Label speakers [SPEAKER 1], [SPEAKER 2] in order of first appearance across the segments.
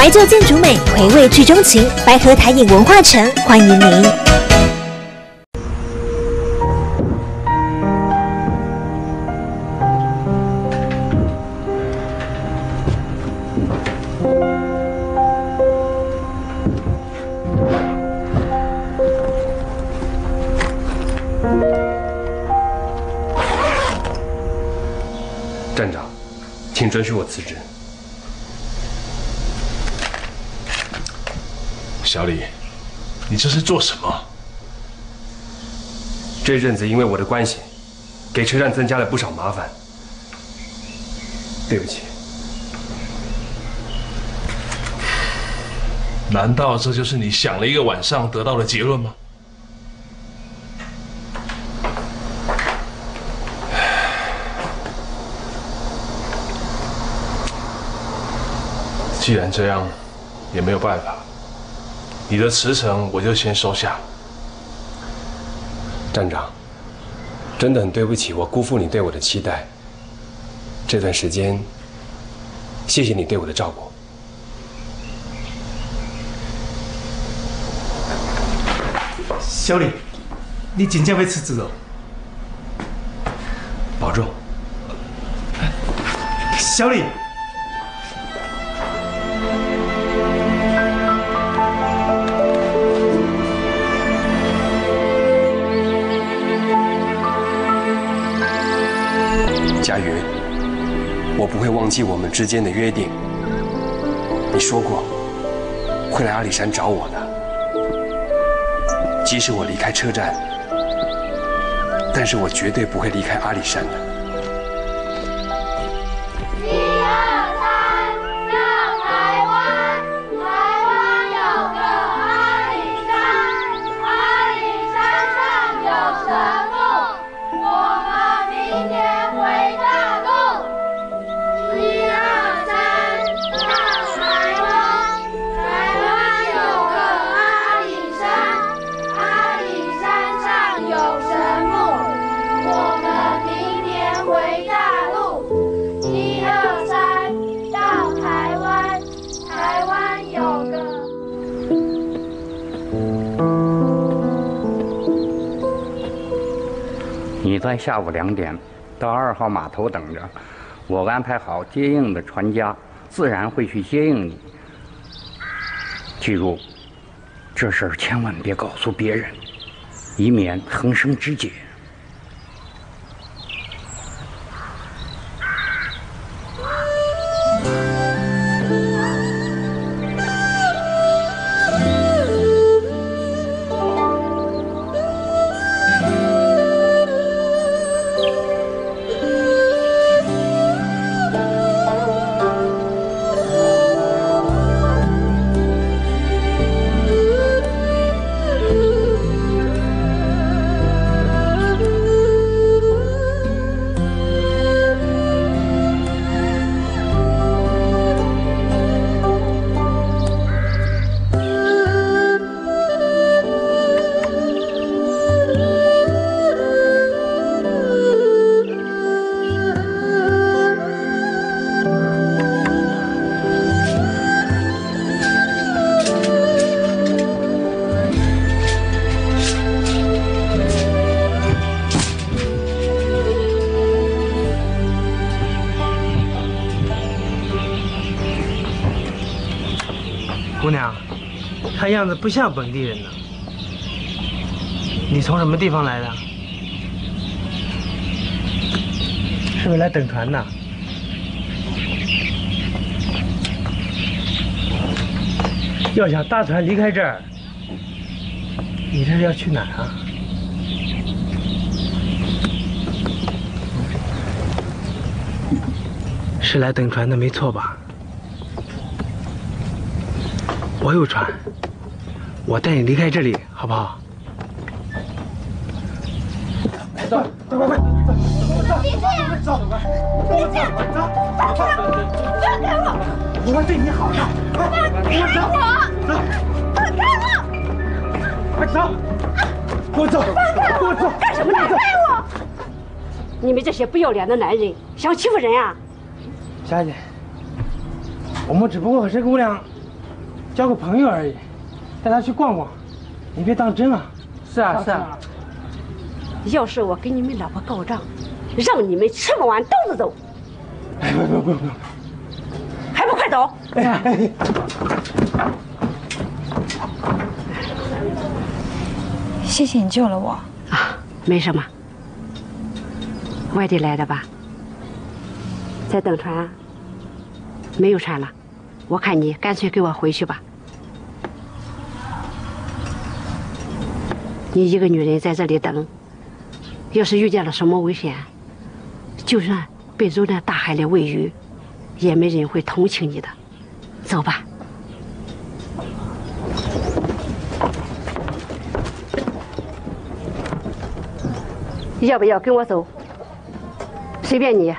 [SPEAKER 1] 怀旧建筑美，回味剧中情。白河台影文化城欢迎您。
[SPEAKER 2] 站长，请准许我辞职，
[SPEAKER 3] 小李，你这是做什么？
[SPEAKER 2] 这阵子因为我的关系，给车站增加了不少麻烦，对不起。
[SPEAKER 3] 难道这就是你想了一个晚上得到的结论吗？既然这样，也没有办法。你的辞呈我就先收下。
[SPEAKER 2] 站长，真的很对不起，我辜负你对我的期待。这段时间，谢谢你对我的照顾。
[SPEAKER 4] 小李，你真正要辞职哦？
[SPEAKER 2] 保重。
[SPEAKER 4] 小李。
[SPEAKER 2] 佳云，我不会忘记我们之间的约定。你说过会来阿里山找我的，即使我离开车站，但是我绝对不会离开阿里山的。
[SPEAKER 5] 在下午两点到二号码头等着，我安排好接应的船家，自然会去接应你。记住，这事儿千万别告诉别人，以免横生枝节。
[SPEAKER 4] 样子不像本地人呢。你从什么地方来的？是不是来等船的？要想搭船离开这儿，你这是要去哪儿啊？是来等船的，没错吧？我有船。我带你离开这里，好不好？走，走，快快，走，走，走，走，走，走，走，放开我！放开我！我会对你好的，快，放开我！走，放开我！快走！给我走！放开我！给我走！干什么？放开我！
[SPEAKER 6] 你们这些不要脸的男人，想欺负人啊？
[SPEAKER 4] 小姐，我们只不过和这姑娘
[SPEAKER 7] 交个朋友而已，带他去逛逛，你别当真啊。
[SPEAKER 8] 是啊是啊。
[SPEAKER 6] 要是我跟你们老婆告状，让你们吃不完兜着走。
[SPEAKER 7] 哎，不不不不，
[SPEAKER 6] 还不快走！哎呀。
[SPEAKER 9] 谢谢你救了我
[SPEAKER 6] 啊，没什么。外地来的吧？在等船？没有船了，我看你干脆给我回去吧。你一个女人在这里等，要是遇见了什么危险，就算被扔在大海里喂鱼，也没人会同情你的。走吧。要不要跟我走？随便你。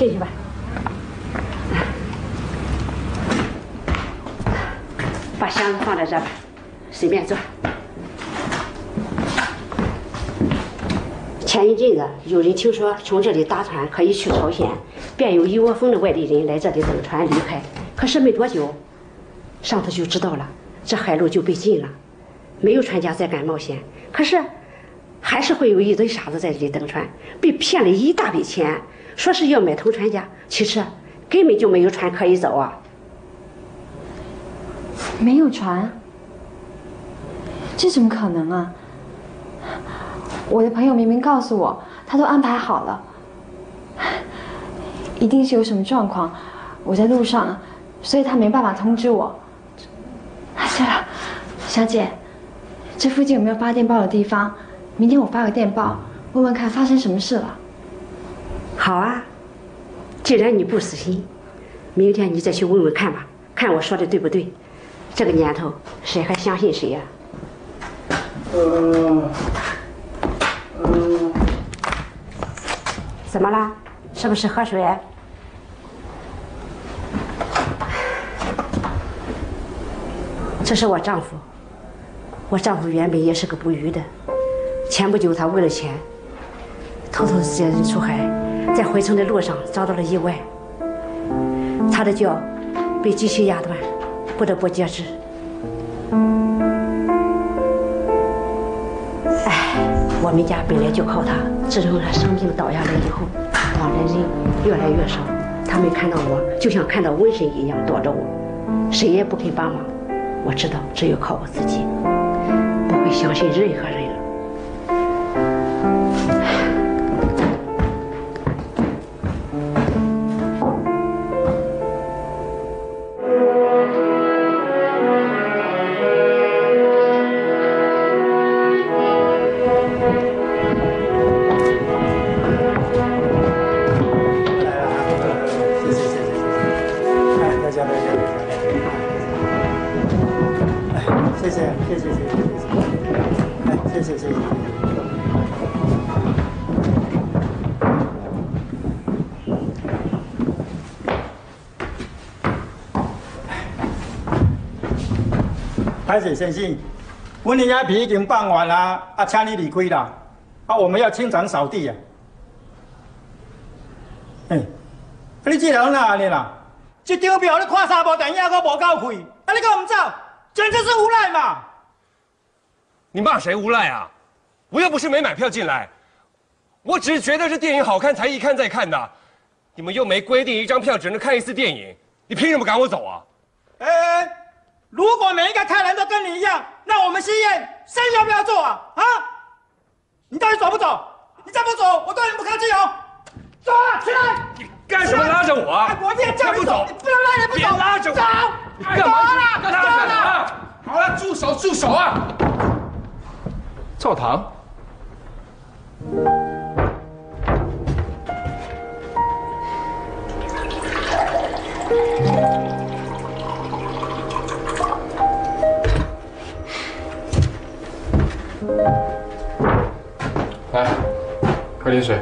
[SPEAKER 6] 进去吧。把箱子放在这吧随便坐。前一阵子有人听说从这里搭船可以去朝鲜，便有一窝蜂的外地人来这里等船离开。可是没多久，上头就知道了，这海路就被禁了，没有船家再敢冒险。可是，还是会有一堆傻子在这里等船，被骗了一大笔钱，说是要买头船家，其实根本就没有船可以走啊。
[SPEAKER 9] 没有船。这怎么可能啊！我的朋友明明告诉我，他都安排好了，一定是有什么状况，我在路上，所以他没办法通知我。对了，小姐，这附近有没有发电报的地方？明天我发个电报，问问看发生什么事了。
[SPEAKER 6] 好啊，既然你不死心，明天你再去问问看吧，看我说的对不对。这个年头，谁还相信谁呀？嗯，嗯，怎么了？是不是喝水？这是我丈夫。我丈夫原本也是个捕鱼的，前不久他为了钱，偷偷接人出海，在回程的路上遭到了意外，他的脚被机器压断，不得不截肢。我们家本来就靠他，自从他生病倒下来以后，往来人越来越少。他们看到我，就像看到瘟神一样躲着我，谁也不肯帮忙。我知道，只有靠我自己，不会相信任何人。
[SPEAKER 10] 开水先生，我们家皮已经办完了，啊，请你离开啦。啊，我们要清场扫地啊。哎，你这人哪里啦？一张票你看三部电影，都无够费，啊，你搁唔走？简直是无赖嘛！
[SPEAKER 2] 你骂谁无赖啊？我又不是没买票进来，我只是觉得这电影好看才一看再看的。你们又没规定一张票只能看一次电影，你凭什么赶我走啊？
[SPEAKER 10] 哎。如果每一个客人都跟你一样，那我们新燕生意要不要做啊？啊！你到底走不走？你再不走，我对你不客气哦！走啊，起来！
[SPEAKER 2] 你干什么拉着我？
[SPEAKER 10] 我也叫你走，你不能拉也不走。
[SPEAKER 2] 别拉着我！
[SPEAKER 10] 走！
[SPEAKER 2] 干嘛？
[SPEAKER 10] 走了！
[SPEAKER 3] 好了，住手！住手啊！赵唐。来，喝点水。